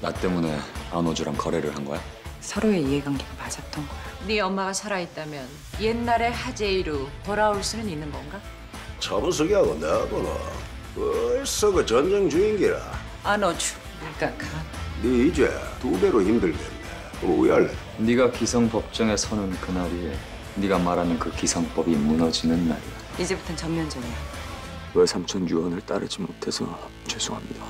나 때문에 안호주랑 거래를 한 거야? 서로의 이해관계가 맞았던 거야. 네 엄마가 살아있다면 옛날의 하재이로 돌아올 수는 있는 건가? 차분석이하고 내하고는 벌써 그 전쟁 중인기라. 안호주, 네가 가. 네 이제 두 배로 힘들겠네. 그럼 왜 할래? 네가 기성법정에 서는 그날이 네가 말하는 그 기성법이 무너지는 날이야. 이제부턴 전면전이야. 외삼촌 유언을 따르지 못해서 죄송합니다.